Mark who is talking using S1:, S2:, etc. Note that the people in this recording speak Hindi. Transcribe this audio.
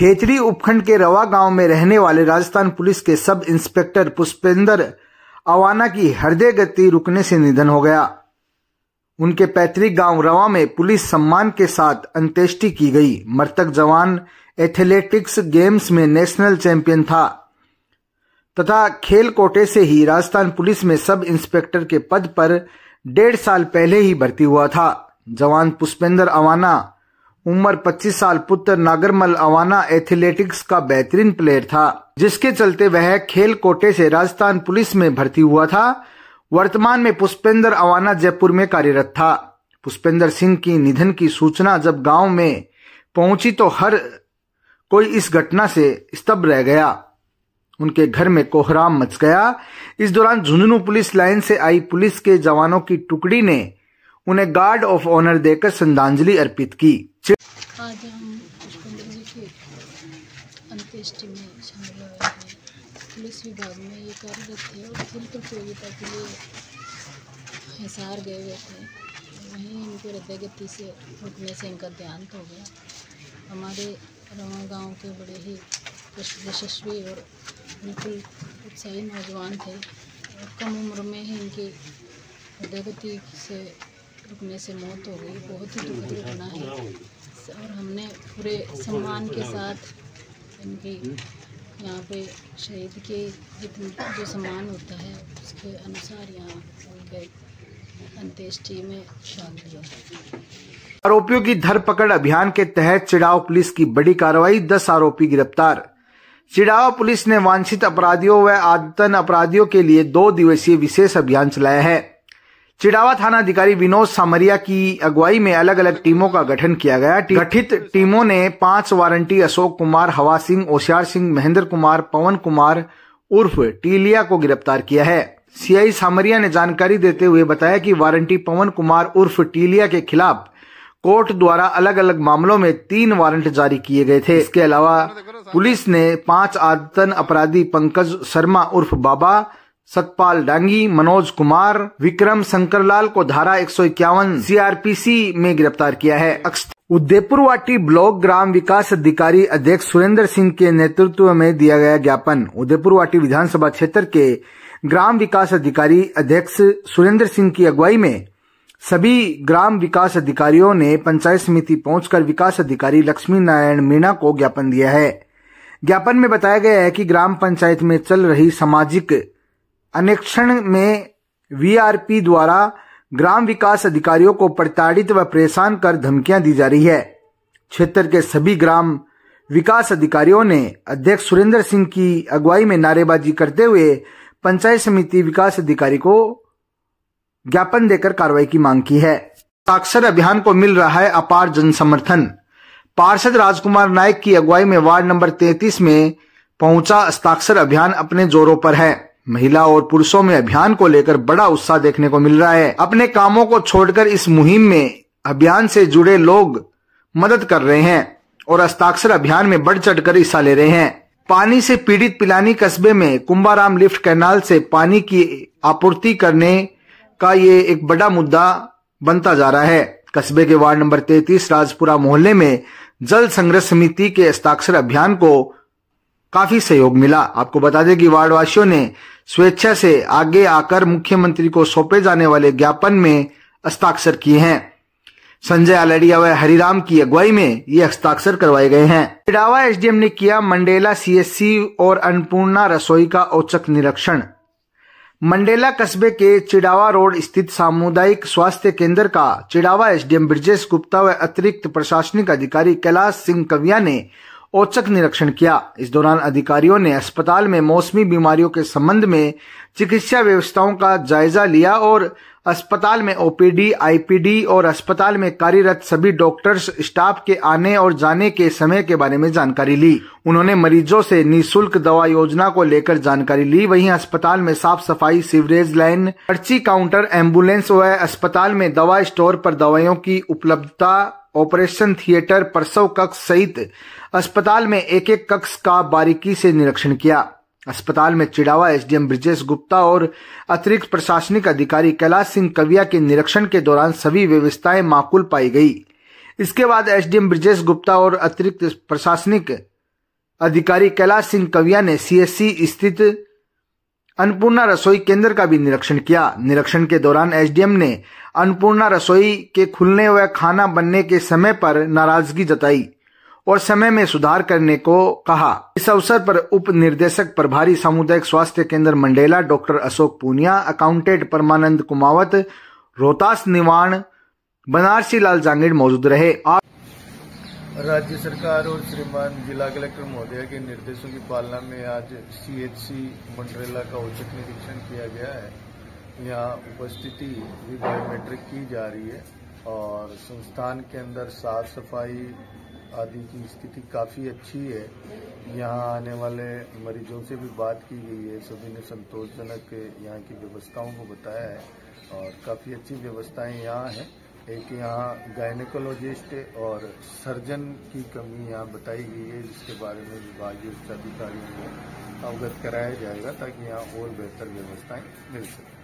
S1: खेचड़ी उपखंड के रवा गाँव में रहने वाले राजस्थान पुलिस के सब इंस्पेक्टर पुष्पेंद्र अवाना की हृदय गति रुकने से निधन हो गया। उनके पैतृक गाँव रवा में पुलिस सम्मान के साथ अंत्येष्टि की गई। मृतक जवान एथलेटिक्स गेम्स में नेशनल चैंपियन था। तथा खेल कोटे से ही राजस्थान पुलिस में सब इंस्पेक्टर के पद पर डेढ़ साल पहले ही भर्ती हुआ था। जवान पुष्पेंद्र अवाना उम्र 25 साल पुत्र नागरमल अवाना एथलेटिक्स का बेहतरीन प्लेयर था, जिसके चलते वह खेल कोटे से राजस्थान पुलिस में भर्ती हुआ था। वर्तमान में पुष्पेंद्र अवाना जयपुर में कार्यरत था। पुष्पेंद्र सिंह की निधन की सूचना जब गाँव में पहुँची तो हर कोई इस घटना से स्तब्ध रह गया। उनके घर में कोहराम मच गया। इस दौरान झुंझुनू पुलिस लाइन से आई पुलिस के जवानों की टुकड़ी ने उन्हें गार्ड ऑफ़ ऑनर देकर श्रद्धांजलि अर्पित की।
S2: आज हम पुष्पेंद्र जी की अंत्येष्टि में शामिल हुए हैं। पुलिस विभाग में ये कार्यरत थे और खेल प्रतियोगिता के लिए हिसार गए हुए थे। वहीं इनके हृदय गति से रुकने से इनका देहांत हो गया। हमारे रवा गाँव के बड़े ही यशस्वी और बिल्कुल उत्साही नौजवान थे और कम उम्र में ही इनकी हृदय गति से रुकने से मौत हो गई, बहुत ही दुखद घटना है। और हमने पूरे सम्मान के साथ इनकी यहाँ पे शहीद के जितने जो सम्मान होता है, उसके अनुसार यहाँ उनके अंत्येष्टि में भाग लिया
S1: आरोपियों की धरपकड़ अभियान के तहत चिड़ाव पुलिस की बड़ी कार्रवाई, दस आरोपी गिरफ़्तार। चिड़ावा पुलिस ने वांछित अपराधियों व आदतन अपराधियों के लिए दो दिवसीय विशेष अभियान चलाया है। चिड़ावा थाना अधिकारी विनोद सामरिया की अगुवाई में अलग अलग टीमों का गठन किया गया। गठित टीमों ने पाँच वारंटी अशोक कुमार, हवा सिंह, ओशियार सिंह, महेंद्र कुमार, पवन कुमार उर्फ़ टीलिया को गिरफ़्तार किया है। सीआई सामरिया ने जानकारी देते हुए बताया कि वारंटी पवन कुमार उर्फ़ टीलिया के खिलाफ कोर्ट द्वारा अलग अलग मामलों में तीन वारंट जारी किए गए थे। इसके अलावा पुलिस ने पाँच आदतन अपराधी पंकज शर्मा उर्फ़ बाबा सतपाल डांगी, मनोज कुमार, विक्रम शंकरलाल को धारा एक सौ सीआरपीसी में गिरफ़्तार किया है। उदयपुर वाटी ब्लॉक ग्राम विकास अधिकारी अध्यक्ष सुरेंद्र सिंह के नेतृत्व में दिया गया ज्ञापन। उदयपुर वाटी विधानसभा क्षेत्र के ग्राम विकास अधिकारी अध्यक्ष सुरेंद्र सिंह की अगुवाई में सभी ग्राम विकास अधिकारियों ने पंचायत समिति पहुंचकर विकास अधिकारी लक्ष्मी नारायण मीणा को ज्ञापन दिया है। ज्ञापन में बताया गया है कि ग्राम पंचायत में चल रही सामाजिक अनेक्षण में वीआरपी द्वारा ग्राम विकास अधिकारियों को प्रताड़ित व परेशान कर धमकियाँ दी जा रही है। क्षेत्र के सभी ग्राम विकास अधिकारियों ने अध्यक्ष सुरेंद्र सिंह की अगुवाई में नारेबाजी करते हुए पंचायत समिति विकास अधिकारी को ज्ञापन देकर कार्रवाई की मांग की है। साक्षर अभियान को मिल रहा है अपार जन समर्थन पार्षद राजकुमार नायक की अगुवाई में वार्ड नंबर 33 में पहुँचा हस्ताक्षर अभियान अपने जोरों पर है। महिला और पुरुषों में अभियान को लेकर बड़ा उत्साह देखने को मिल रहा है। अपने कामों को छोड़कर इस मुहिम में अभियान से जुड़े लोग मदद कर रहे हैं और हस्ताक्षर अभियान में बढ़ चढ़कर हिस्सा ले रहे हैं। पानी से पीड़ित पिलानी कस्बे में कुंभाराम लिफ्ट कैनाल से पानी की आपूर्ति करने का ये एक बड़ा मुद्दा बनता जा रहा है। कस्बे के वार्ड नंबर 33 राजपुरा मोहल्ले में जल संग्रह समिति के हस्ताक्षर अभियान को काफ़ी सहयोग मिला। आपको बता दें कि वार्डवासियों ने स्वेच्छा से आगे आकर मुख्यमंत्री को सौंपे जाने वाले ज्ञापन में हस्ताक्षर किए हैं। संजय आलड़िया व हरिराम की अगुवाई में ये हस्ताक्षर करवाए गए हैं। चिड़ावा एसडीएम ने किया मंडेला सीएससी और अन्नपूर्णा रसोई का औचक निरीक्षण। मंडेला कस्बे के चिड़ावा रोड स्थित सामुदायिक स्वास्थ्य केंद्र का चिड़ावा एसडीएम ब्रजेश गुप्ता व अतिरिक्त प्रशासनिक अधिकारी कैलाश सिंह कविया ने औचक निरीक्षण किया। इस दौरान अधिकारियों ने अस्पताल में मौसमी बीमारियों के संबंध में चिकित्सा व्यवस्थाओं का जायजा लिया और अस्पताल में ओपीडी, आईपीडी और अस्पताल में कार्यरत सभी डॉक्टर्स, स्टाफ के आने और जाने के समय के बारे में जानकारी ली। उन्होंने मरीजों से निशुल्क दवा योजना को लेकर जानकारी ली। वहीं अस्पताल में साफ़ सफ़ाई सीवरेज लाइन, पर्ची काउंटर, एंबुलेंस व अस्पताल में दवा स्टोर पर दवाइयों की उपलब्धता ऑपरेशन थिएटर प्रसव कक्ष सहित अस्पताल में एक एक कक्ष का बारीकी से निरीक्षण किया। अस्पताल में चिड़ावा एसडीएम ब्रिजेश गुप्ता और अतिरिक्त प्रशासनिक अधिकारी कैलाश सिंह कविया के निरीक्षण के दौरान सभी व्यवस्थाएँ माकूल पाई गई। इसके बाद एसडीएम ब्रिजेश गुप्ता और अतिरिक्त प्रशासनिक अधिकारी कैलाश सिंह कविया ने सीएससी स्थित अन्नपूर्णा रसोई केंद्र का भी निरीक्षण किया। निरीक्षण के दौरान एसडीएम ने अन्नपूर्णा रसोई के खुलने व खाना बनने के समय पर नाराज़गी जताई और समय में सुधार करने को कहा। इस अवसर पर उप निर्देशक प्रभारी सामुदायिक स्वास्थ्य केंद्र मंडेला, डॉक्टर अशोक पूनिया, अकाउंटेंट परमानंद कुमावत, रोहतास निवाण, बनारसी लाल जांगीड़ मौजूद रहे।
S3: राज्य सरकार और श्रीमान जिला कलेक्टर महोदय के निर्देशों की पालना में आज सीएचसी मंडरेला का औचक निरीक्षण किया गया है। यहाँ उपस्थिति भी बायोमेट्रिक की जा रही है और संस्थान के अंदर साफ़ सफ़ाई आदि की स्थिति काफ़ी अच्छी है। यहाँ आने वाले मरीजों से भी बात की गई है। सभी ने संतोषजनक यहाँ की व्यवस्थाओं को बताया है और काफ़ी अच्छी व्यवस्थाएँ यहाँ हैं। एक यहाँ गायनेकोलॉजिस्ट और सर्जन की कमी यहाँ बताई गई है, जिसके बारे में विभागीय उच्चाधिकारियों को अवगत कराया जाएगा, ताकि यहाँ और बेहतर व्यवस्थाएँ मिल सकें।